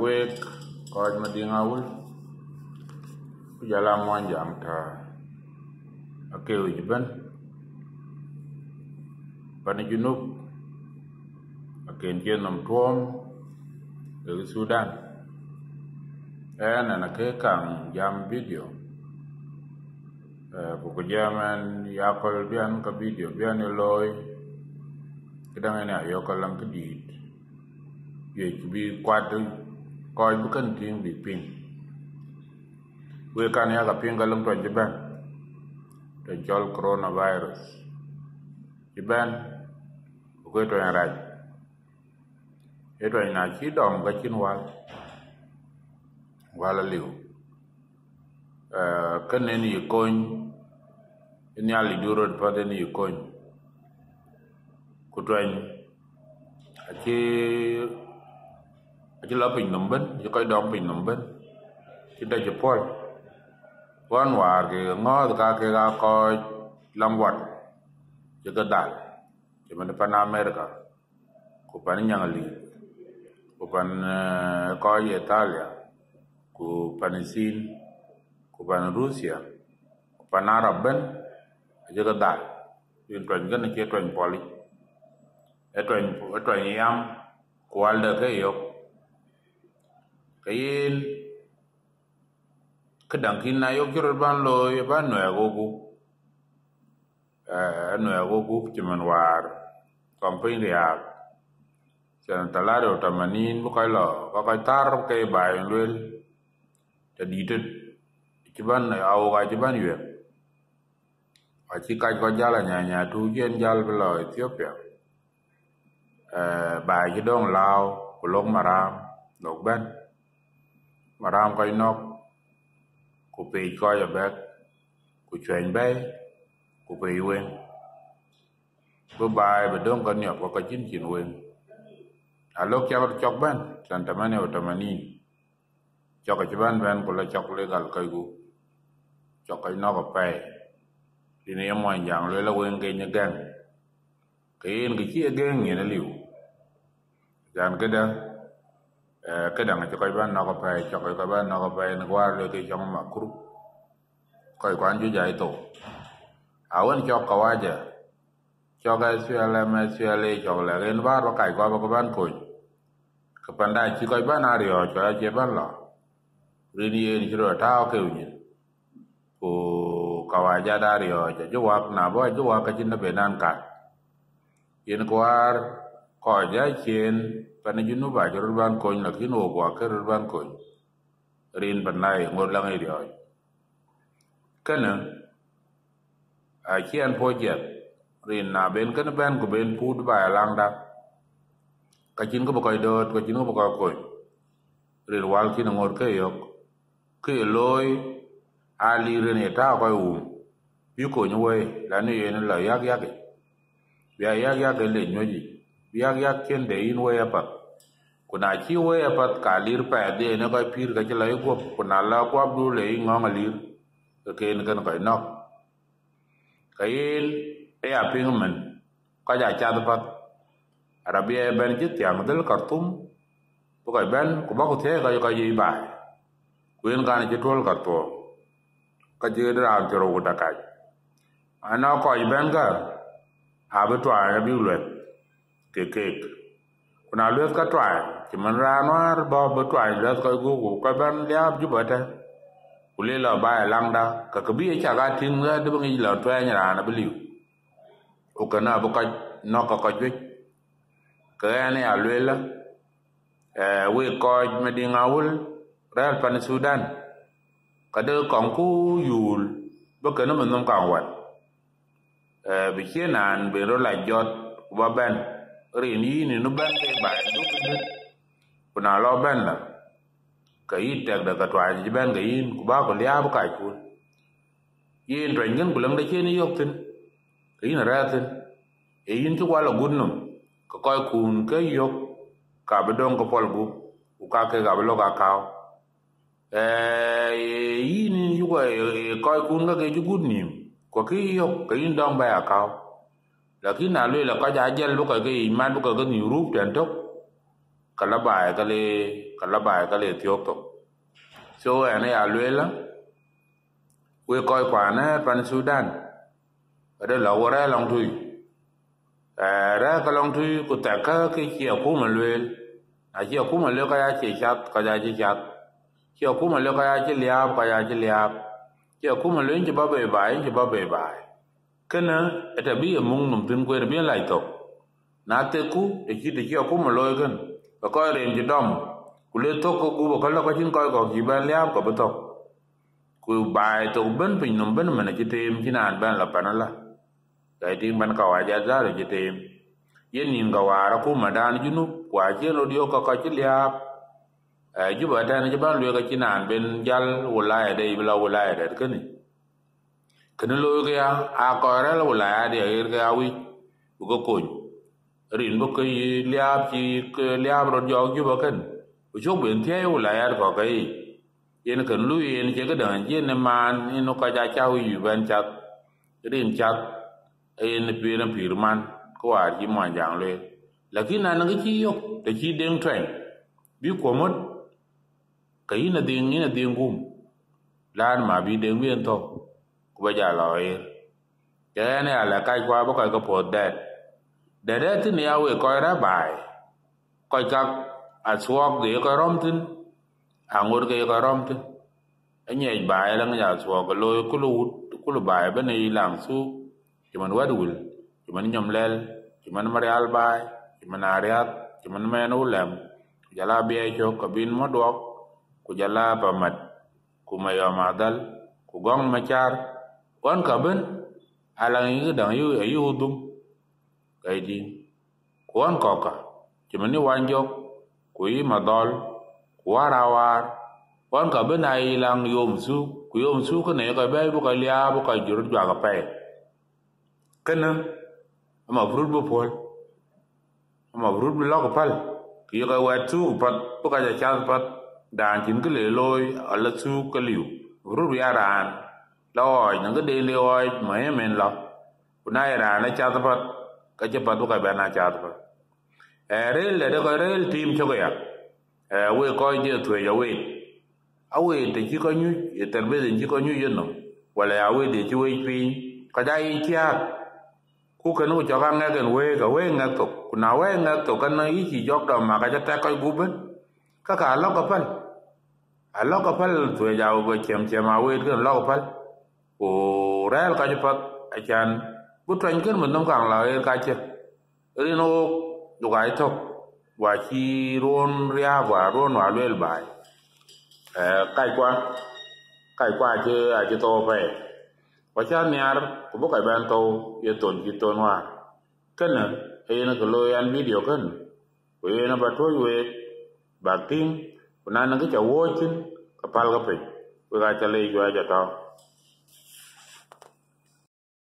wek koj mading awul kujala mwanjang ta akewij ben pani junub. Aken nam tuom. Dari sudan. En ana ke kang jam video uh, buku jaman yakol bian ka video bian loy. Kedang ene ayokal lang kedit ye bi kwat koy bu kan ting bi ping. We kan ya ka ping galang to jiban to jol coronavirus. Jiban ko to ya raj. E to na chi dom ga wal. Wala liu eh kan ne ni kon ni ali duro pa de ni kon ku to achi achi lo piny nom ben achi koy dong piny nom ben chi da chi pol wan war ki ngo ka ke ga ko lam wat. Chi ga dal. Chi man pa na america. Ku pan nyang li ku pan ko italia. Ku pan sin của pan russia ku pan arab ben achi ga dal yin twen ga na chi twen poli. E twen e twen yam ku alde ke yok. Kayin kedang kin na yok jurut ban lo ya ban no ya gogu. Eh no ya gogu cuman war. Kampung riak. San talare utamanin bu kai lo ka kai tar ke bai, lwel. Ta ditet cuman na au ga cuman yue a chi kai ko jala nya nya tu jen jal belo ethiopia. Eh bai ji dong lao ku lok maram lok ben maram koy nok ku pe ko ya bek ku chwen bay ku pe wen bu bai ba dong kon nyop ko chin chin wen a lok ya chok ban san tamane o tamani chok ka ban ban ku la chok le gal kai gu cho chok kai nok pa ti ne mo yang le là quên cái nhà gan cái yin cái chia gen như nó liu jan cái đó. Ờ, cái đằng cho cái ban nó gặp phải cho cái coi ban nó gặp phải nó qua rồi cái trong mà curu coi quan chú giải tổ. Awan cho kau aja cho cái xưa là mà xưa lê cho là cái nó bắt cái qua cái ban coi cái ban đại chỉ coi ban rồi cho aja ban lo rini ini rồi tao kêu nhỉ ku kawaja aja dari cho jawab na bo jawab ka jinna nó bên nan cả yên qua coi giá trên pana junu ba jor ban ko na kin o kwa ker ban ko rin ban nai ngor lang iri dio kana a kian po je rin na ben kan ban ko ben put ba lang da. Ka jin ko ko dot ka jin ko bokoy ko rin wal kin ngor ke yok, ke loy ali rin ta ko wu yu ko we la ni yen la yak yak ya yak yak le nyoji biak yak ken de in we apat kuna chi we pa ka lir pa de ne ba pir ka chla go kuna la ko abdu le ngong lir ke ken kan ko nok kayin e a ping men ka ja cha da pat arabia ben ji yang del kartum ko ka ben ku ba ko the ka ka yi ba kuin kan ji tol ka to ka ji da ran joro ku da ana ko ben ka ha to a bi lwet ke ke kuna lwet ka twai ci man ra noar bo to twai lwet ka gu gu ka ban ya ju bata kule la ba lang da ka ka bi cha ga tin ga de ngi la to twai ra na bi liu o ka na bo ka no ka ka ju ka ne ya lwe la eh we ko me di ngawul ral pan sudan ka de yul bo ka no bi chenan be ro la jot ba ben rin yi nu ben ke ba du kuna lo ben la ka tek da ka ji ben ga yin ku ba ko lia ba ku yin tren gen ku da che ni yin ra e yin tu wala gun num koy kun ke yok ka ba don ko pol ku ka ke ga lo ka kaw eh yin yu ko koy kun ga ke ju gun nim ko ki yok ka yin dong ba ya kaw lakin na lwe la ka ja jel bu ka ke iman bu ka ke ni rup ten tok kala bai ka le kala bai ka le tiok tok so ene ya lwe la we koi kwa na pan sudan. Ada la wora long tui ra ka long tui ku ta ka ke chi ku ma lwe a chi ku ma lwe ka ya chi chat ka ja chi chat kiya kuma le kaya ki liab kaya ki liab kiya kuma le inji babe ba inji babe ba. Kana ta bi mung num bin ko bi lai to na te ku e ji de kiya kuma lo e gan ba ko re ji dom. Ku le to ko gu ba ko lo ka chin ka ko ji ba liab ka ba to ku bai e to ben pin num ben mena ji te tem ji na ban la panala dai e tin ban ka wa ja za ji te tem yen nin ga wa ra ku ma dan ji nu junu kwa chen ro dio ka ka ki liab e ju ba ban lue ka chi nan ben jal wala ya bila wala de kan ni lo ke ya a ko ra la ya de er ke awi bu ko ko rin bu ke liap chi ke liap ro jo ju kan bu chu ben tie u la ya ko yen kan lu yen che ke dan yen ne man ni ka ja cha yu ban chat rin chat yen pi ran man ko wa ji ma jang le lakini na ngi chi yo te chi deng tren bi ko mot kai na ding ni na ding gum lan ma bi deng bien to ba ja lo ir ke ne ala kai kwa ba ko po de de de tin ya we ko ra bai ko ka a suok cái ko rom tin angur ke ko rom tin anye bai la nga suok lo ku lu ku lu bai ba ne lang su ti man wa dul ti man nyom lel ti man marial bai ti man ariat mày man men giờ jala bây giờ ko bin mo dok ku jala pa mat ku madal ku gong machar wan kaben alang yi dang yu, ayu dum kai di kwan ko ka chimani wan jok ku yi madol ku warawar wan ka ay lang yom su ku yom su ka ne ka bay bu ka liya bu ka jurut jwa ka pay kana ama brut bu pol, ama brut bu lok pal ki ka wa tu pat bu ka ja chan pat dan chin ka le loi ala su ka liu brut ya ran loi nang cái đi loi mấy men lo kuna era na cha ta pat ka che pat ka ba na cha ta pat e rel le ko rel tim cho ya e we ko je tu ya we a we te chi ko nyu e ter be có ko nyu yen no wala ya we de chi we pi ka dai chia ku ka nu cho ka nga cái we ka we nga to kuna we nga to ka na ít chi jok da ma ka cha ta ko gu ben ka ka lo ka pal a lo ka pal tu ya go chem chem a wet ka lo ka pal ko rel ka jupat a chan bu twan ken mun nam kang la e ka che ri no du ga to wa chi ron ria wa ron wa lel bai e kai kwa kai kwa che a che to pe wa cha niar ko bu kai ban to ye ton ki ton wa ken e na ko lo yan video ken ko ye na ba to ye ba ting ko na na ga cha wo chin ka pal ga pe we ga cha le jwa ja to.